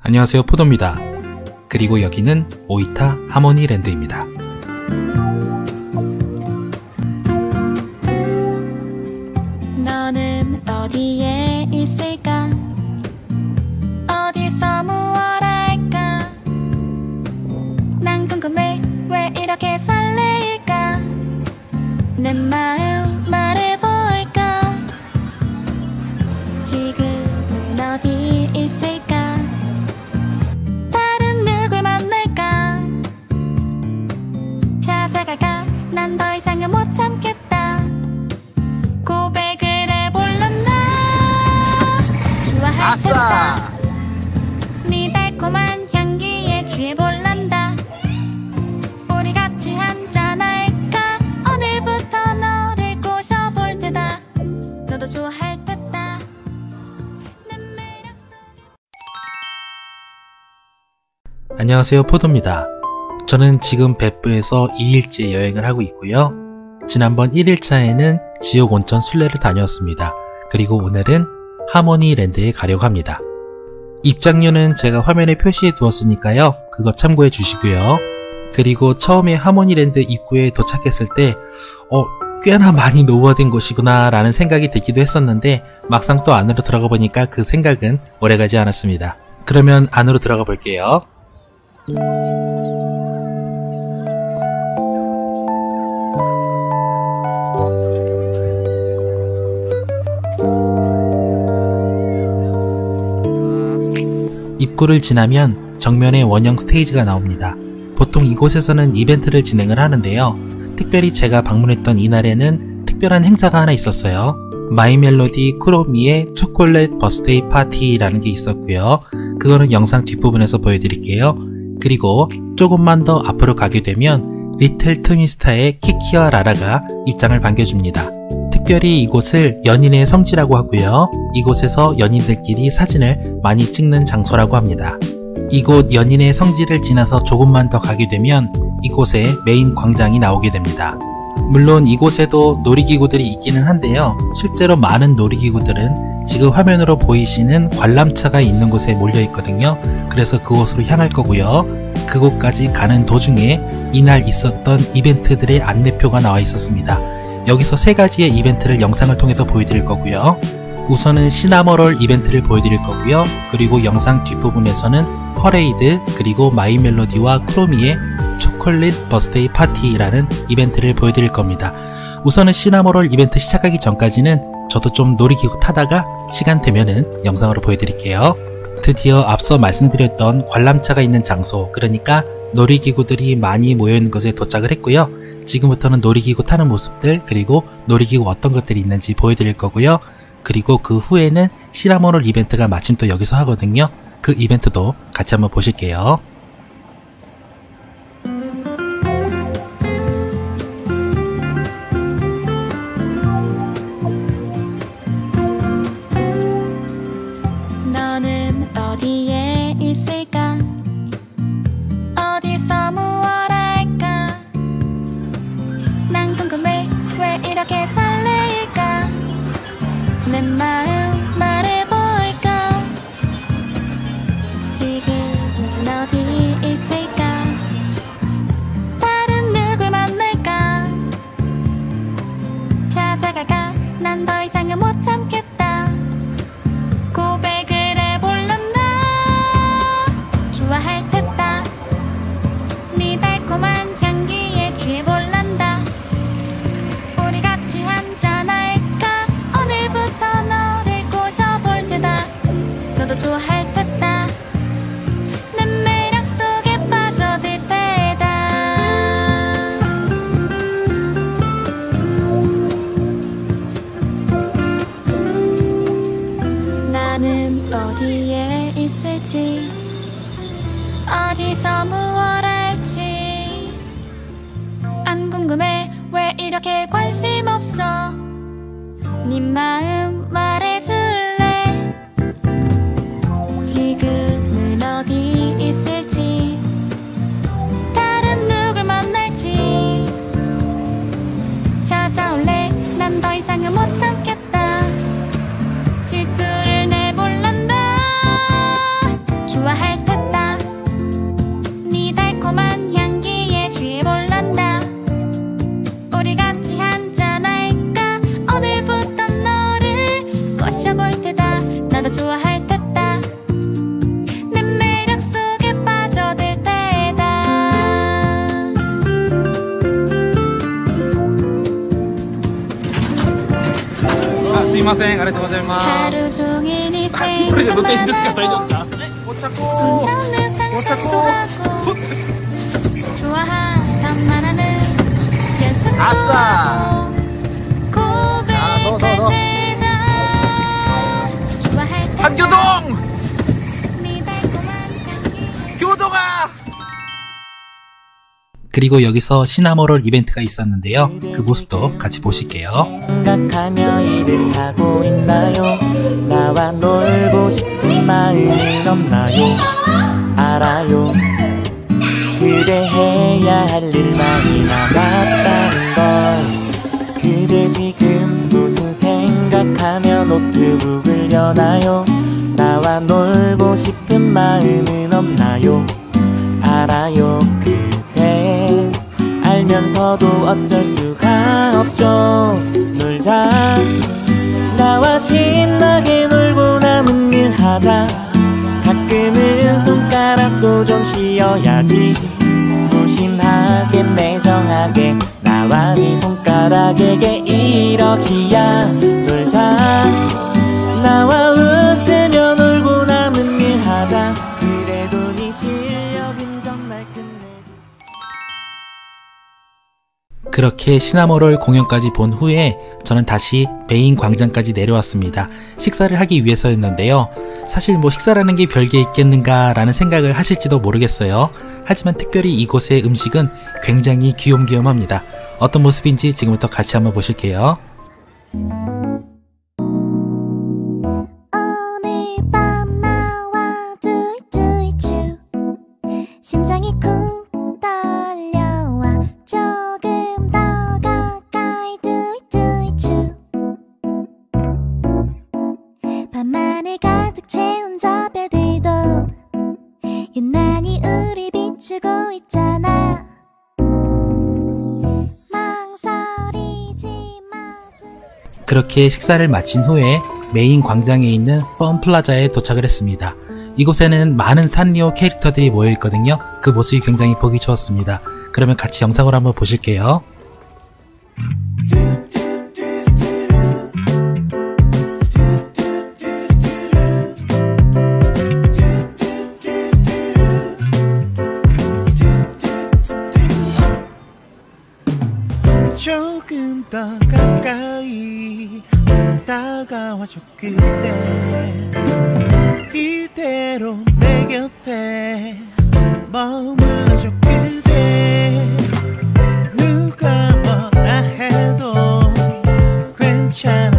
안녕하세요 포도입니다. 그리고 여기는 오이타 하모니랜드입니다. 안녕하세요 포도입니다. 저는 지금別府에서 2일째 여행을 하고 있고요. 지난번 1일차에는 지옥 온천 순례를 다녀왔습니다. 그리고 오늘은 하모니 랜드에 가려고 합니다. 입장료는 제가 화면에 표시해 두었으니까요. 그거 참고해 주시고요. 그리고 처음에 하모니랜드 입구에 도착했을 때, 어, 꽤나 많이 노후화된 곳이구나 라는 생각이 들기도 했었는데, 막상 또 안으로 들어가 보니까 그 생각은 오래가지 않았습니다. 그러면 안으로 들어가 볼게요. 입구를 지나면 정면에 원형 스테이지가 나옵니다. 보통 이곳에서는 이벤트를 진행을 하는데요. 특별히 제가 방문했던 이날에는 특별한 행사가 하나 있었어요. 마이 멜로디 쿠로미의 초콜릿 birthday 파티라는 게 있었고요. 그거는 영상 뒷부분에서 보여드릴게요. 그리고 조금만 더 앞으로 가게 되면 리틀 트윈스타의 키키와 라라가 입장을 반겨줍니다. 특별히 이곳을 연인의 성지라고 하고요. 이곳에서 연인들끼리 사진을 많이 찍는 장소라고 합니다. 이곳 연인의 성지를 지나서 조금만 더 가게 되면 이곳에 메인 광장이 나오게 됩니다. 물론 이곳에도 놀이기구들이 있기는 한데요. 실제로 많은 놀이기구들은 지금 화면으로 보이시는 관람차가 있는 곳에 몰려 있거든요. 그래서 그곳으로 향할 거고요. 그곳까지 가는 도중에 이날 있었던 이벤트들의 안내표가 나와 있었습니다. 여기서 세 가지의 이벤트를 영상을 통해서 보여드릴 거고요. 우선은 시나모롤 이벤트를 보여드릴 거고요. 그리고 영상 뒷부분에서는 퍼레이드 그리고 마이 멜로디와 쿠로미의 초콜릿 birthday 파티라는 이벤트를 보여드릴 겁니다. 우선은 시나모롤 이벤트 시작하기 전까지는 저도 좀 놀이기구 타다가 시간 되면은 영상으로 보여드릴게요. 드디어 앞서 말씀드렸던 관람차가 있는 장소, 그러니까 놀이기구들이 많이 모여있는 곳에 도착을 했고요. 지금부터는 놀이기구 타는 모습들, 그리고 놀이기구 어떤 것들이 있는지 보여드릴 거고요. 그리고 그 후에는 시나모롤 이벤트가 마침 또 여기서 하거든요. 그 이벤트도 같이 한번 보실게요. 관심 없어. 네 마음 말 せん。ありがとうございます。これでですか大丈夫かお茶こお茶こ朝どうハョドン 그리고 여기서 시나모롤 이벤트가 있었는데요 그 모습도 같이 보실게요? 알아요. 그대 해야 할일 많이 남았다는 걸. 그대 지금 무슨 생각하며 노트북을 여나요? 나와 놀고 싶은 마음은 없나요? 알아요. 그대 알면서도 어쩔 수가 없죠. 놀자. 나와 신나게 놀고 남은 일 하자. 가끔은 손가락도 좀 쉬어야지. 무심하게 매정하게 나와 네 손가락에게 이러기야. 놀자. 나와 그렇게 시나모롤 공연까지 본 후에 저는 다시 메인 광장까지 내려왔습니다. 식사를 하기 위해서였는데요. 사실 뭐 식사라는 게 별게 있겠는가 라는 생각을 하실지도 모르겠어요. 하지만 특별히 이곳의 음식은 굉장히 귀염귀염합니다. 어떤 모습인지 지금부터 같이 한번 보실게요. 그렇게 식사를 마친 후에 메인 광장에 있는 펀 플라자에 도착을 했습니다. 이곳에는 많은 산리오 캐릭터들이 모여 있거든요. 그 모습이 굉장히 보기 좋았습니다. 그러면 같이 영상으로 한번 보실게요. 조금 더 가까이 다가와줘 그대. 이대로 내 곁에 머물러줘 그대. 누가 뭐라 해도 괜찮으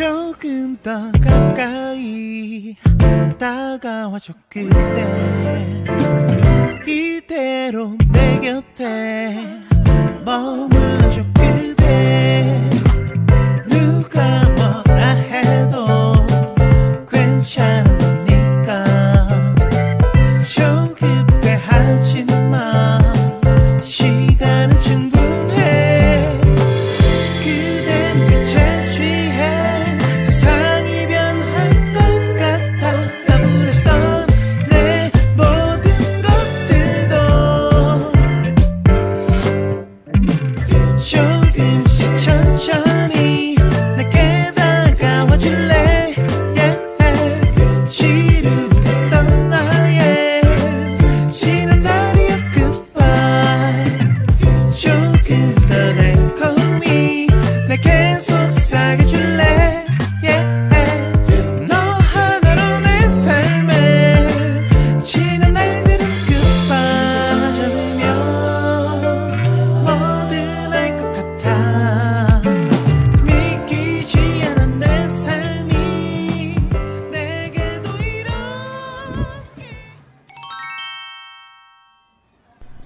조금 더 가까이 다가와줘 그대. 이대로 내 곁에 머물러줘 그대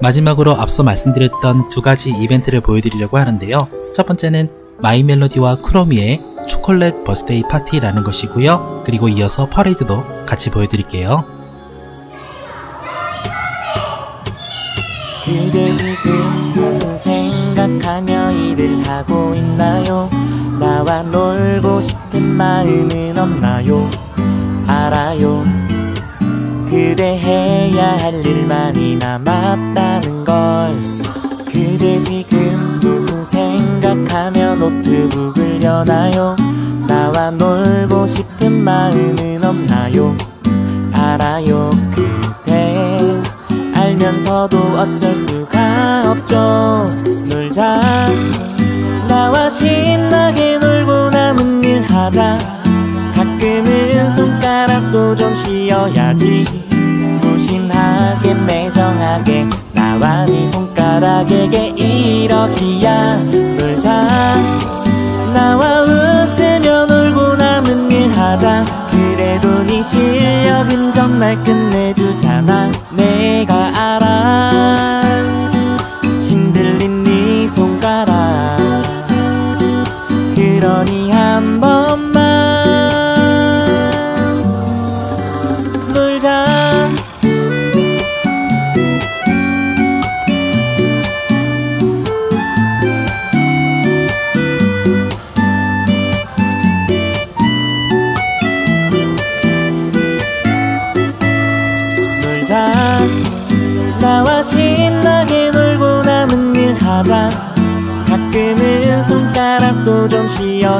마지막으로 앞서 말씀드렸던 두 가지 이벤트를 보여드리려고 하는데요. 첫 번째는 마이 멜로디와 쿠로미의 초콜릿 birthday 파티라는 것이고요. 그리고 이어서 퍼레이드도 같이 보여드릴게요. 그대 지금 무슨 생각하며 일을 하고 있나요? 나와 놀고 싶은 마음은 없나요? 알아요. 그대 해야 할 일만이 남았다는 걸. 그대 지금 무슨 생각하며 노트북을 여나요? 나와 놀고 싶은 마음은 없나요? 알아요. 그대. 알면서도 어쩔 수가 없죠 놀자 나와 신나게 놀고 남은 일 하자 가끔은 손가락도 좀 쉬어야지 무심하게 매정하게 나와 네 손가락에게 이러기야. 놀자 나와 웃으며 놀고 남은 일 하자. 그래도 네 실력은 정말 끝내주잖아. 내가 알아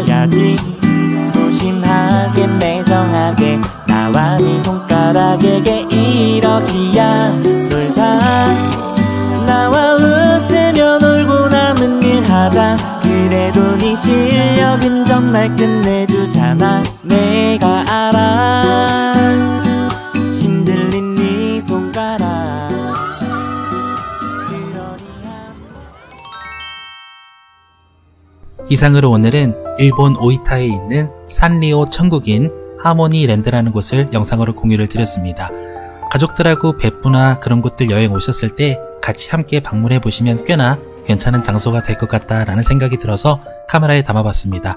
쉬어야지. 조심하게 매정하게 나와 네 손가락에게 이러기야. 놀자 나와 웃으며 놀고 남은 일 하자. 그래도 네 실력은 정말 끝내주잖아. 내가 알아. 네 이상으로 오늘은 일본 오이타에 있는 산리오 천국인 하모니 랜드라는 곳을 영상으로 공유를 드렸습니다. 가족들하고 베푸나 그런 곳들 여행 오셨을 때 같이 함께 방문해 보시면 꽤나 괜찮은 장소가 될 것 같다라는 생각이 들어서 카메라에 담아봤습니다.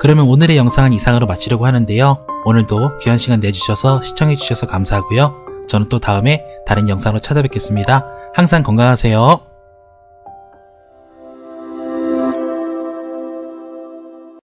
그러면 오늘의 영상은 이상으로 마치려고 하는데요. 오늘도 귀한 시간 내주셔서 시청해주셔서 감사하고요. 저는 또 다음에 다른 영상으로 찾아뵙겠습니다. 항상 건강하세요.